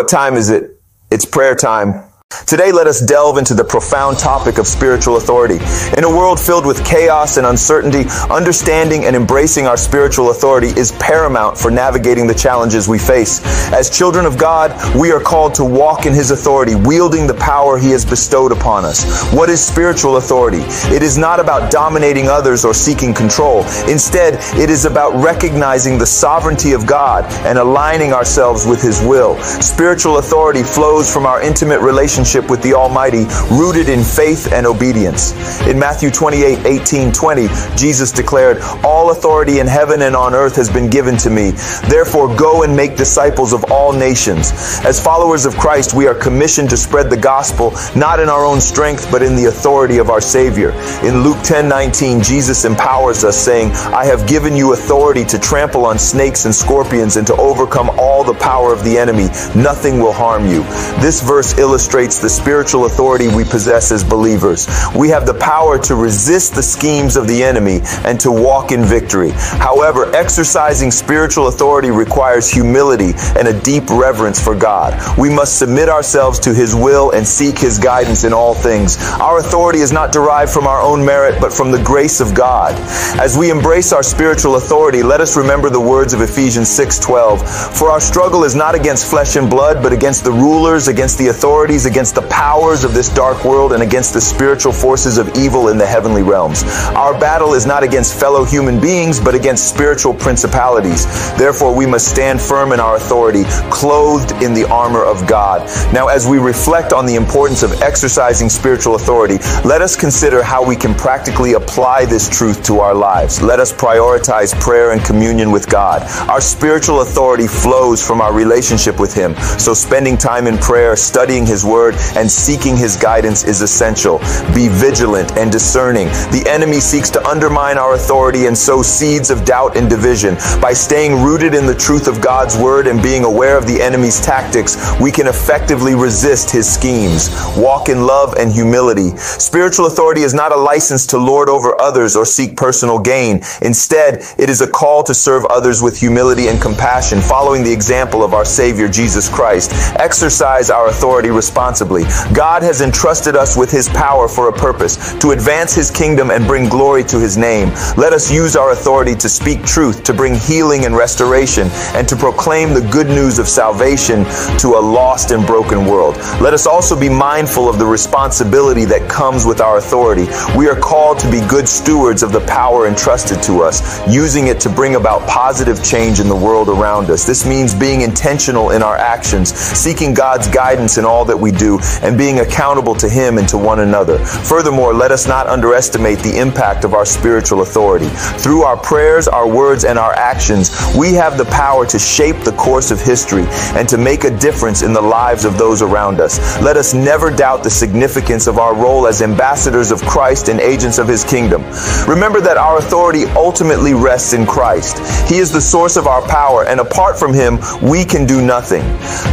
What time is it? It's prayer time. Today, let us delve into the profound topic of spiritual authority. In a world filled with chaos and uncertainty, understanding and embracing our spiritual authority is paramount for navigating the challenges we face. As children of God, we are called to walk in His authority, wielding the power He has bestowed upon us. What is spiritual authority? It is not about dominating others or seeking control. Instead, it is about recognizing the sovereignty of God and aligning ourselves with His will. Spiritual authority flows from our intimate relationship relationship with the Almighty, rooted in faith and obedience. In Matthew 28 18 20, Jesus declared, All authority in heaven and on earth has been given to me. Therefore, go and make disciples of all nations. As followers of Christ, we are commissioned to spread the gospel, not in our own strength, but in the authority of our Savior. In Luke 10 19, Jesus empowers us, saying, I have given you authority to trample on snakes and scorpions and to overcome all the power of the enemy. Nothing will harm you. This verse illustrates the spiritual authority we possess as believers. We have the power to resist the schemes of the enemy and to walk in victory. However, exercising spiritual authority requires humility and a deep reverence for God. We must submit ourselves to His will and seek His guidance in all things. Our authority is not derived from our own merit, but from the grace of God. As we embrace our spiritual authority, let us remember the words of Ephesians 6:12. For our struggle is not against flesh and blood, but against the rulers, against the authorities, against against the powers of this dark world and against the spiritual forces of evil in the heavenly realms. Our battle is not against fellow human beings, but against spiritual principalities. Therefore, we must stand firm in our authority, clothed in the armor of God. Now, as we reflect on the importance of exercising spiritual authority, let us consider how we can practically apply this truth to our lives. Let us prioritize prayer and communion with God. Our spiritual authority flows from our relationship with Him. So, spending time in prayer, studying His Word, Word and seeking His guidance is essential. Be vigilant and discerning. The enemy seeks to undermine our authority and sow seeds of doubt and division. By staying rooted in the truth of God's Word and being aware of the enemy's tactics, we can effectively resist his schemes. Walk in love and humility. Spiritual authority is not a license to lord over others or seek personal gain. Instead, it is a call to serve others with humility and compassion, following the example of our Savior Jesus Christ. Exercise our authority responsibly responsibly. God has entrusted us with His power for a purpose, to advance His kingdom and bring glory to His name. Let us use our authority to speak truth, to bring healing and restoration, and to proclaim the good news of salvation to a lost and broken world. Let us also be mindful of the responsibility that comes with our authority. We are called to be good stewards of the power entrusted to us, using it to bring about positive change in the world around us. This means being intentional in our actions, seeking God's guidance in all that we do, and being accountable to Him and to one another. Furthermore, let us not underestimate the impact of our spiritual authority. Through our prayers, our words, and our actions, we have the power to shape the course of history and to make a difference in the lives of those around us. Let us never doubt the significance of our role as ambassadors of Christ and agents of His kingdom. Remember that our authority ultimately rests in Christ. He is the source of our power, and apart from Him, we can do nothing.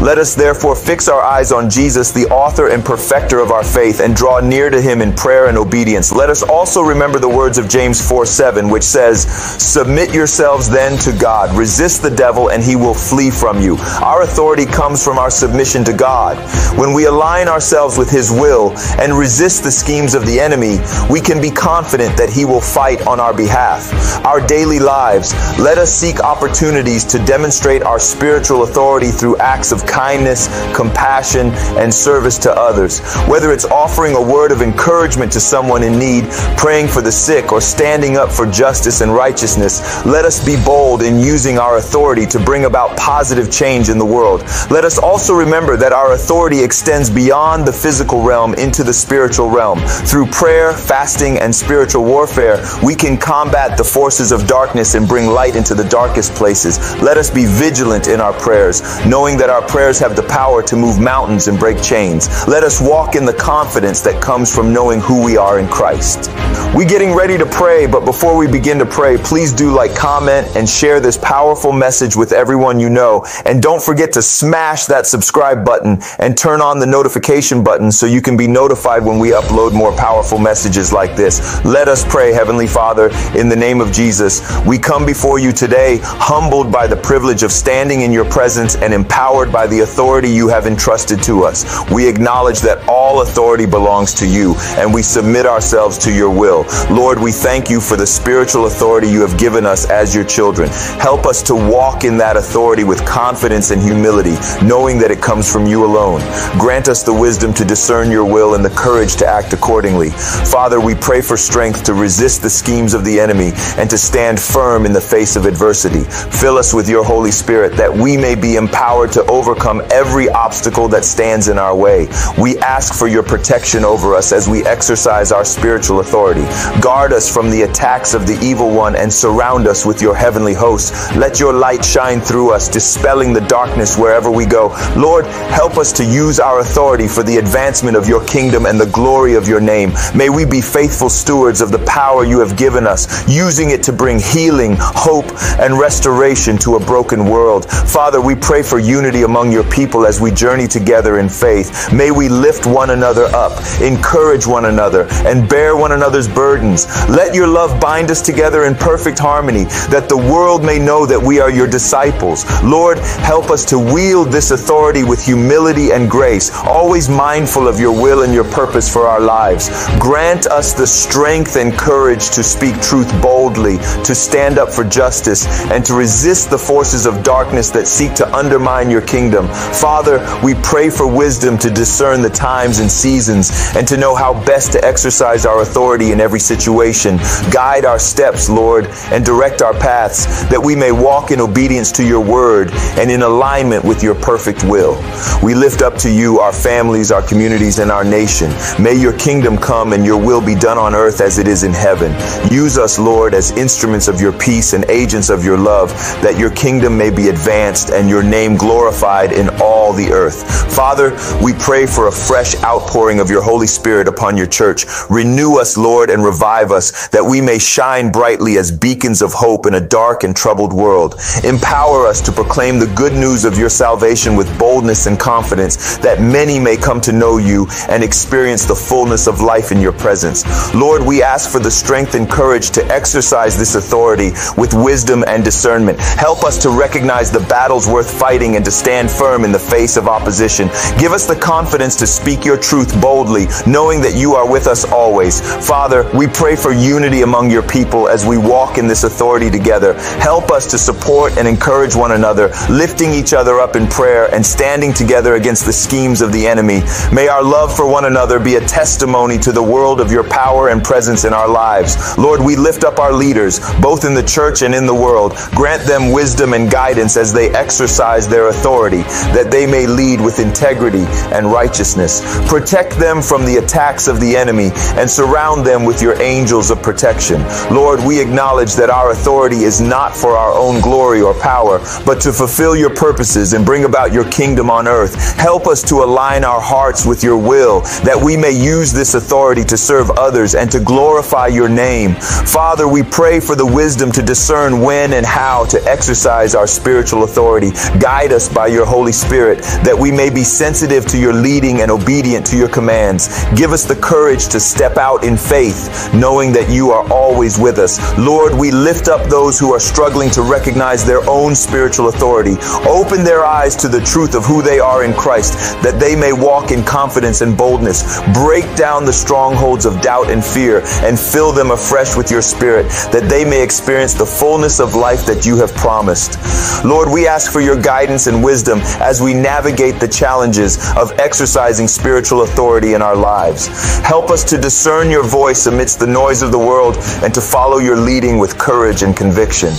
Let us therefore fix our eyes on Jesus, the author and perfecter of our faith, and draw near to him in prayer and obedience. Let us also remember the words of James 4 7, which says, Submit yourselves then to God, resist the devil, and he will flee from you. Our authority comes from our submission to God. When we align ourselves with his will and resist the schemes of the enemy, we can be confident that he will fight on our behalf. Our daily lives, let us seek opportunities to demonstrate our spiritual authority through acts of kindness, compassion, and service to others. Whether it's offering a word of encouragement to someone in need, praying for the sick, or standing up for justice and righteousness, let us be bold in using our authority to bring about positive change in the world. Let us also remember that our authority extends beyond the physical realm into the spiritual realm. Through prayer, fasting, and spiritual warfare, we can combat the forces of darkness and bring light into the darkest places. Let us be vigilant in our prayers, knowing that our prayers have the power to move mountains and break chains chains. Let us walk in the confidence that comes from knowing who we are in Christ. We're getting ready to pray, but before we begin to pray, please do like, comment, and share this powerful message with everyone you know. And don't forget to smash that subscribe button and turn on the notification button so you can be notified when we upload more powerful messages like this. Let us pray, Heavenly Father, in the name of Jesus. We come before you today humbled by the privilege of standing in your presence and empowered by the authority you have entrusted to us. We acknowledge that all authority belongs to you and we submit ourselves to your will. Lord, we thank you for the spiritual authority you have given us as your children. Help us to walk in that authority with confidence and humility, knowing that it comes from you alone. Grant us the wisdom to discern your will and the courage to act accordingly. Father, we pray for strength to resist the schemes of the enemy and to stand firm in the face of adversity. Fill us with your Holy Spirit that we may be empowered to overcome every obstacle that stands in our way. We ask for your protection over us as we exercise our spiritual authority. Guard us from the attacks of the evil one and surround us with your heavenly hosts. Let your light shine through us, dispelling the darkness wherever we go. Lord, help us to use our authority for the advancement of your kingdom and the glory of your name. May we be faithful stewards of the power you have given us, using it to bring healing, hope, and restoration to a broken world. Father, we pray for unity among your people as we journey together in faith. May we lift one another up, encourage one another, and bear one another's burdens. Let your love bind us together in perfect harmony, that the world may know that we are your disciples. Lord, help us to wield this authority with humility and grace, always mindful of your will and your purpose for our lives. Grant us the strength and courage to speak truth boldly, to stand up for justice, and to resist the forces of darkness that seek to undermine your kingdom. Father, we pray for wisdom to discern the times and seasons and to know how best to exercise our authority in every situation. Guide our steps, Lord, and direct our paths that we may walk in obedience to your word and in alignment with your perfect will. We lift up to you our families, our communities, and our nation. May your kingdom come and your will be done on earth as it is in heaven. Use us, Lord, as instruments of your peace and agents of your love, that your kingdom may be advanced and your name glorified in all the earth. Father, we pray for a fresh outpouring of your Holy Spirit upon your church. Renew us, Lord, and revive us that we may shine brightly as beacons of hope in a dark and troubled world. Empower us to proclaim the good news of your salvation with boldness and confidence that many may come to know you and experience the fullness of life in your presence. Lord, we ask for the strength and courage to exercise this authority with wisdom and discernment. Help us to recognize the battles worth fighting and to stand firm in the face of opposition. Give us the confidence to speak your truth boldly, knowing that you are with us always. Father, we pray for unity among your people as we walk in this authority together. Help us to support and encourage one another, lifting each other up in prayer and standing together against the schemes of the enemy. May our love for one another be a testimony to the world of your power and presence in our lives. Lord, we lift up our leaders, both in the church and in the world. Grant them wisdom and guidance as they exercise their authority, that they may lead with integrity and righteousness. Protect them from the attacks of the enemy and surround them with your angels of protection. Lord, we acknowledge that our authority is not for our own glory or power, but to fulfill your purposes and bring about your kingdom on earth. Help us to align our hearts with your will, that we may use this authority to serve others and to glorify your name. Father, we pray for the wisdom to discern when and how to exercise our spiritual authority. Guide us by your Holy Spirit, that we may be sensitive to your leading and obedient to your commands. Give us the courage to step out in faith, knowing that you are always with us. Lord, we lift up those who are struggling to recognize their own spiritual authority. Open their eyes to the truth of who they are in Christ, that they may walk in confidence and boldness. Break down the strongholds of doubt and fear and fill them afresh with your spirit, that they may experience the fullness of life that you have promised. Lord, we ask for your guidance and wisdom as we navigate the challenges of exercising spiritual authority in our lives. Help us to discern your voice amidst the noise of the world and to follow your leading with courage and conviction.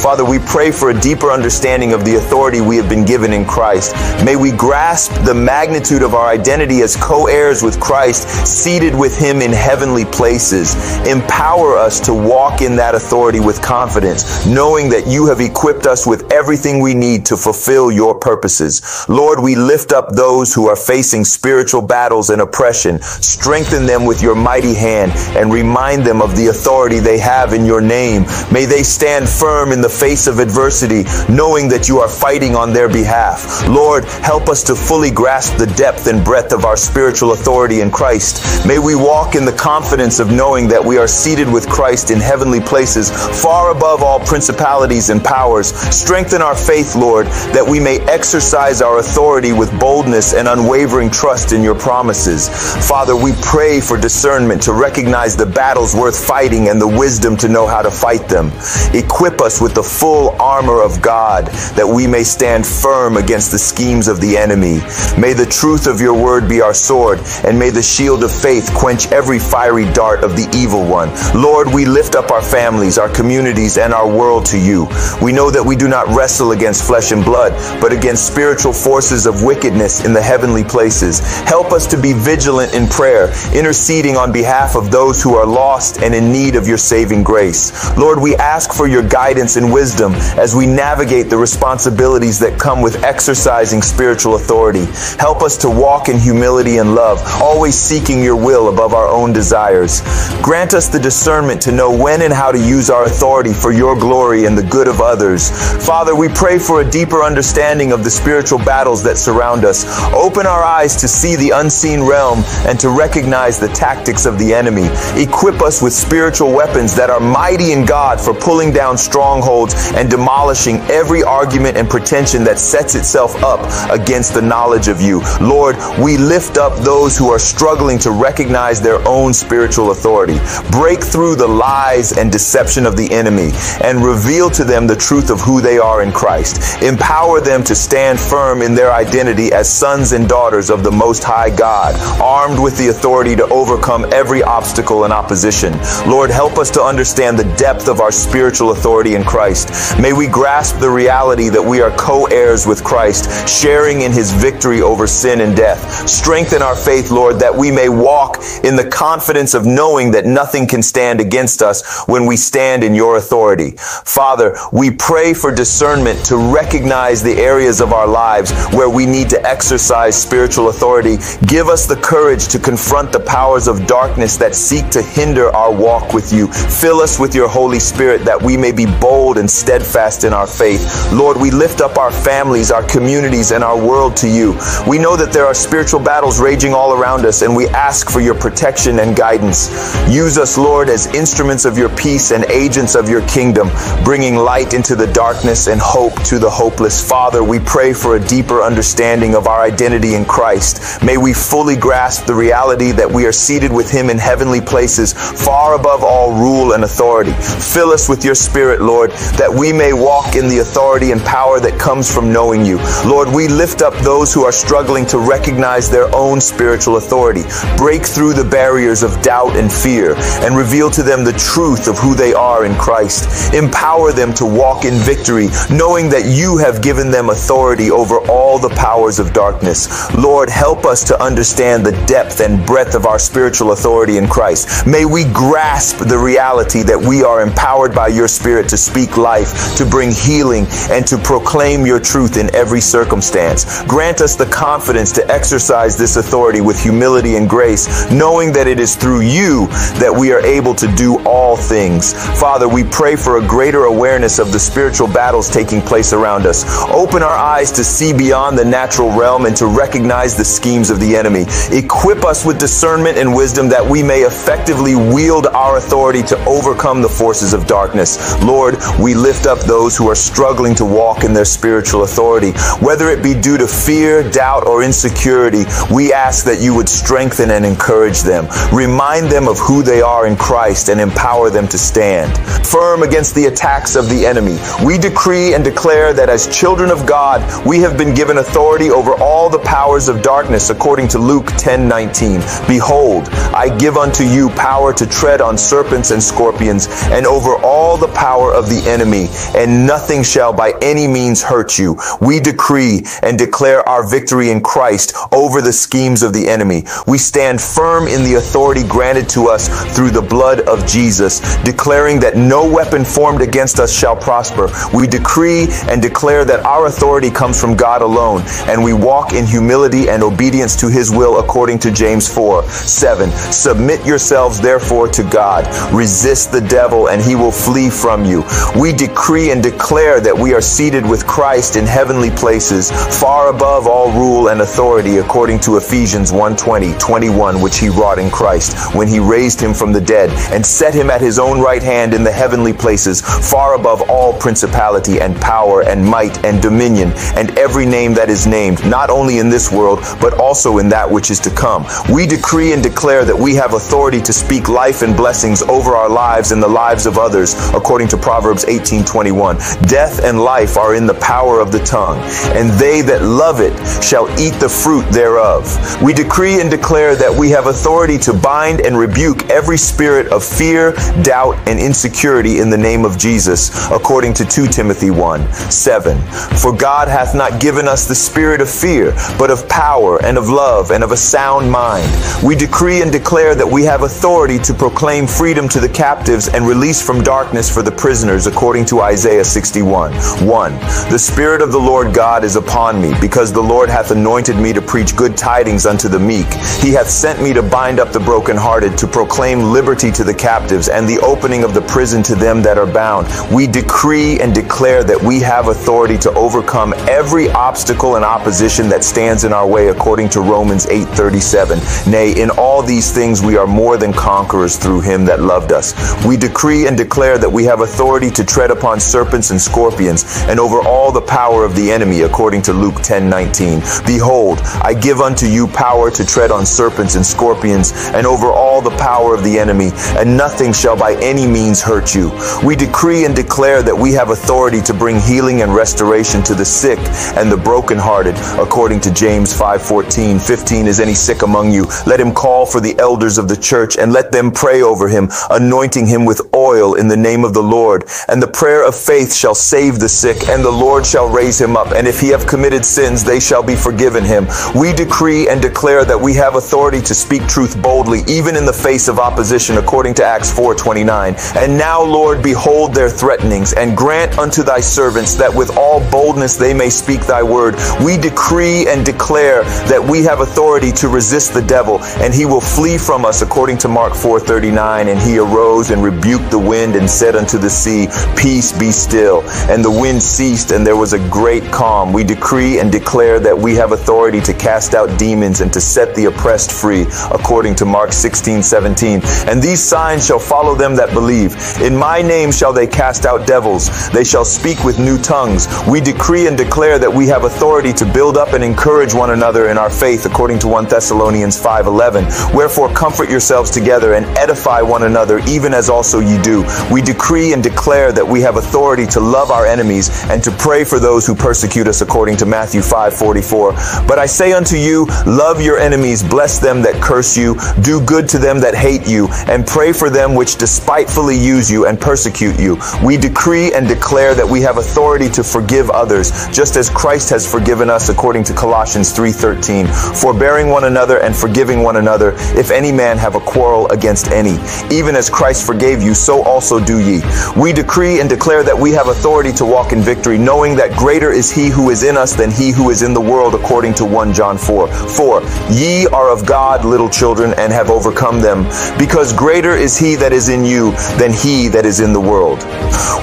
Father, we pray for a deeper understanding of the authority we have been given in Christ. May we grasp the magnitude of our identity as co-heirs with Christ, seated with him in heavenly places. Empower us to walk in that authority with confidence, knowing that you have equipped us with everything we need to fulfill your purposes. Lord, we lift up those who are facing spiritual battles and oppression. Strengthen them with your mighty hand and remind them of the authority they have in your name. May they stand firm in the face of adversity, knowing that you are fighting on their behalf. Lord, help us to fully grasp the depth and breadth of our spiritual authority in Christ. May we walk in the confidence of knowing that we are seated with Christ in heavenly places, far above all principalities and powers. Strengthen our faith, Lord, that we may exercise our authority with boldness and unwavering trust in your promises. Father, we pray for discernment to recognize the battles worth fighting and the wisdom to know how to fight them. Equip us with the full armor of God that we may stand firm against the schemes of the enemy. May the truth of your word be our sword, and may the shield of faith quench every fiery dart of the evil one. Lord, we lift up our families, our communities, and our world to you. We know that we do not wrestle against flesh and blood, but against spiritual forces of wickedness in the heavenly places. Help us to be vigilant in prayer, interceding on behalf of those who are lost and in need of your saving grace. Lord, we ask for your guidance and wisdom as we navigate the responsibilities that come with exercising spiritual authority. Help us to walk in humility and love, always seeking your will above our own desires. Grant us the discernment to know when and how to use our authority for your glory and the good of others. Father, we pray for a deeper understanding of the spiritual battles that surround us. Open our eyes to see the unseen realm and to recognize the tactics of the enemy. Equip us with spiritual weapons that are mighty in God for pulling down strongholds and demolishing every argument and pretension that sets itself up against the knowledge of you. Lord, we lift up those who are struggling to recognize their own spiritual authority. Break through the lies and deception of the enemy and reveal to them the truth of who they are in Christ. Empower them to stand firm in their identity as sons and daughters of the Most High God, armed with the authority to overcome every obstacle and opposition. Lord, help us to understand the depth of our spiritual authority in Christ. May we grasp the reality that we are co-heirs with Christ, sharing in his victory over sin and death. Strengthen our faith, Lord, that we may walk in the confidence of knowing that nothing can stand against us when we stand in your authority. Father, we pray for discernment to recognize the areas of our lives where we need to exercise spiritual authority. Give us the courage to confront the powers of darkness that seek to hinder our walk with you. Fill us with your Holy Spirit that we may be bold and steadfast in our faith. Lord, we lift up our families, our communities, and our world to you. We know that there are spiritual battles raging all around us, and we ask for your protection and guidance. Use us, Lord, as instruments of your peace and agents of your kingdom, bringing light into the darkness and hope to the hopeless. Father, we pray for a deeper understanding of our identity in Christ. May we fully grasp the reality that we are seated with him in heavenly places, far above all rule and authority. Fill us with your spirit, Lord, that we may walk in the authority and power that comes from knowing you. Lord, we lift up those who are struggling to recognize their own spiritual authority. Break through the barriers of doubt and fear and reveal to them the truth of who they are in Christ. Empower them to walk in victory, knowing that you have given them authority over all the powers of darkness. Lord, help us to understand the depth and breadth of our spiritual authority in Christ. May we grasp the reality that we are empowered by your Spirit to speak life, to bring healing, and to proclaim your truth in every circumstance. Grant us the confidence to exercise this authority with humility and grace, knowing that it is through you that we are able to do all things. Father, we pray for a greater awareness of the spiritual battles taking place around us. Open our eyes to see beyond the natural realm and to recognize the schemes of the enemy. Equip us with discernment and wisdom that we may effectively wield our authority to overcome the forces of darkness. Lord, we lift up those who are struggling to walk in their spiritual authority. Whether it be due to fear, doubt, or insecurity, we ask that you would strengthen and encourage them. Remind them of who they are in Christ and empower them to stand. Firm against the attacks of the enemy, we decree and declare that as children of God, we have been given authority over all the powers of darkness according to Luke 10:19. Behold, I give unto you power to tread on serpents and scorpions and over all the power of the enemy, and nothing shall by any means hurt you. We decree and declare our victory in Christ over the schemes of the enemy. We stand firm in the authority granted to us through the blood of Jesus, declaring that no weapon formed against us shall prosper. We decree and declare that our authority comes from God alone, and we walk in humility and obedience to his will according to James 4 7. Submit yourselves therefore to God. Resist the devil, and he will flee from you. We decree and declare that we are seated with Christ in heavenly places, far above all rule and authority, according to Ephesians 1 20, 21, which he wrought in Christ when he raised him from the dead and set him at his own right hand in the heavenly places, far above all principality and power and might and dominion and every name that is named, not only in this world, but also in that which is to come. We decree and declare that we have authority to speak life and blessings over our lives and the lives of others, according to Proverbs 18:21. Death and life are in the power of the tongue, and they that love it shall eat the fruit thereof. We decree and declare that we have authority to bind and rebuke every spirit of fear, doubt, and insecurity in the name of Jesus, according to 2 Timothy 1 7. For God hath not given us the spirit of fear, but of power and of love and of a sound mind. We decree and declare that we have authority to proclaim freedom to the captives and release from darkness for the prisoners, according to Isaiah 61 1. The Spirit of the Lord God is upon me, because the Lord hath anointed me to preach good tidings unto the meek. He hath sent me to bind up the brokenhearted, to proclaim liberty to the captives, and the opening of the prison to them that are bound. We decree and declare that we have authority to overcome every obstacle and opposition that stands in our way, according to Romans 8:37. Nay, in all these things we are more than conquerors through him that loved us. We decree and declare that we have authority to tread upon serpents and scorpions and over all the power of the enemy, according to Luke 10:19. Behold, I give unto you power to tread on serpents and scorpions and over all the power of the enemy, and nothing shall by any means hurt you. We decree and declare that we have authority to bring healing and restoration to the sick and the brokenhearted, according to James 5:14. 15 is any sick among you, let him call for the elders of the church and let them pray over him, anointing him with oil in the name of the Lord. And the prayer of faith shall save the sick, and the Lord shall raise him up. And if he have committed sins, they shall be forgiven him. We decree and declare that we have authority to speak truth boldly, even in the face of opposition, according to Acts 4:29. And now, Lord, behold their threatenings, and grant unto thy servants that with all boldness they may speak thy word. We decree and declare that we have authority to resist the devil, and he will flee from us, according to Mark 4:39. And he arose and rebuked the wind and said unto the sea, Peace be still. And the wind ceased, and there was a great calm. We decree and declare that we have authority to cast out demons and to set the oppressed free, according to Mark 16:17. And these signs shall follow them that believe. In my name shall they cast out devils. They shall speak with new tongues. We decree and declare that we have authority to build up and encourage one another in our faith, according to 1 Thessalonians 5:11. Wherefore comfort yourselves together and edify one another, even as also ye do. We decree and declare that we have authority to love our enemies and to pray for those who persecute us, according to Matthew 5:44. But I say unto you, love your enemies, bless them that curse you, do good to them that hate you, and pray for them which despitefully use you and persecute you. We decree and declare that we have authority to forgive others, just as Christ has forgiven us, according to 3:13, forbearing one another and forgiving one another, if any man have a quarrel against any. Even as Christ forgave you, so also do ye. We decree and declare that we have authority to walk in victory, knowing that greater is he who is in us than he who is in the world, according to 1 John 4. 4. Ye are of God, little children, and have overcome them, because greater is he that is in you than he that is in the world.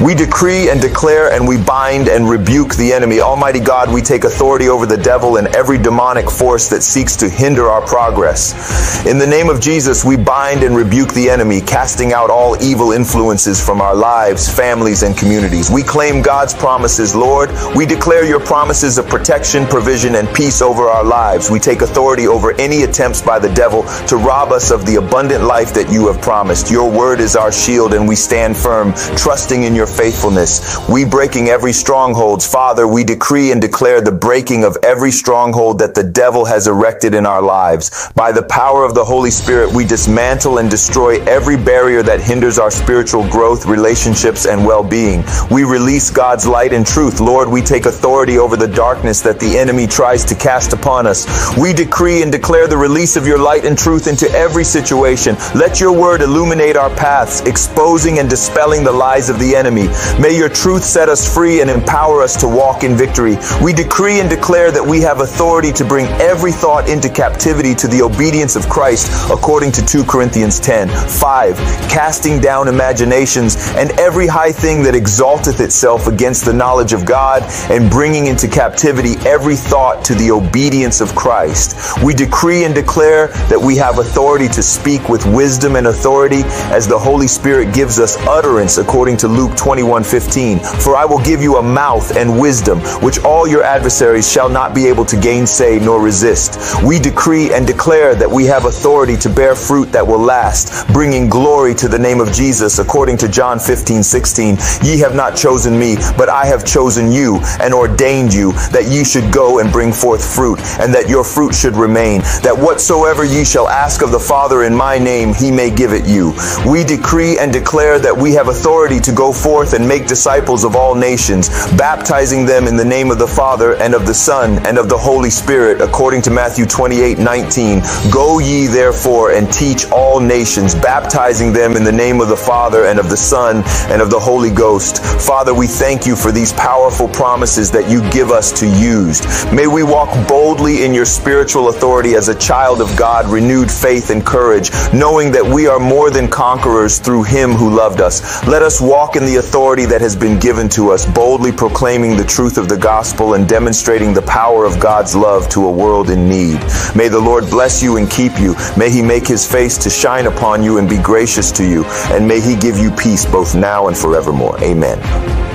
We decree and declare and we bind and rebuke the enemy. Almighty God, we take authority over the devil and every demonic force that seeks to hinder our progress. In the name of Jesus, we bind and rebuke the enemy, casting out all evil influences from our lives, families, and communities. We claim God's promises, Lord. We declare your promises of protection, provision, and peace over our lives. We take authority over any attempts by the devil to rob us of the abundant life that you have promised. Your word is our shield and we stand firm, trusting in your faithfulness. We breaking every stronghold. Father, we decree and declare the breaking of every stronghold that the devil has erected in our lives. By the power of the Holy Spirit, we dismantle and destroy every barrier that hinders our spiritual growth, relationships, and well-being. We release God's light and truth. Lord, we take authority over the darkness that the enemy tries to cast upon us. We decree and declare the release of your light and truth into every situation. Let your word illuminate our paths, exposing and dispelling the lies of the enemy. May your truth set us free and empower us to walk in victory. We decree and declare that we have authority to bring every thought into captivity to the obedience of Christ, according to 2 Corinthians 10. 5. Casting down imaginations and every high thing that exalteth itself against the knowledge of God, and bringing into captivity every thought to the obedience of Christ. We decree and declare that we have authority to speak with wisdom and authority as the Holy Spirit gives us utterance according to Luke 21 15. For I will give you a mouth and wisdom, which all your adversaries shall not be able to gainsay nor resist. We decree and declare that we have authority to bear fruit that will last, bringing glory to the name of Jesus according to John 15 16. Ye have not chosen me, but I have chosen you and ordained you that ye should go and bring forth fruit, and that your fruit should remain, that whatsoever ye shall ask of the Father in my name, he may give it you. We decree and declare that we have authority to go forth and make disciples of all nations, baptizing them in the name of the Father and of the Son and of the Holy Spirit, according to Matthew 28 19. Go ye therefore and teach all nations, baptizing them in the name of the Father and of the Son and of the Holy Ghost. Father, we thank you for these powerful promises that you give us to use. May we walk boldly in your spiritual authority as a child of God, renewed faith and courage, knowing that we are more than conquerors through him who loved us. Let us walk in the authority that has been given to us, boldly proclaiming the truth of the gospel and demonstrating the power God's love to a world in need. May the Lord bless you and keep you. May he make his face to shine upon you and be gracious to you. And may he give you peace both now and forevermore. Amen.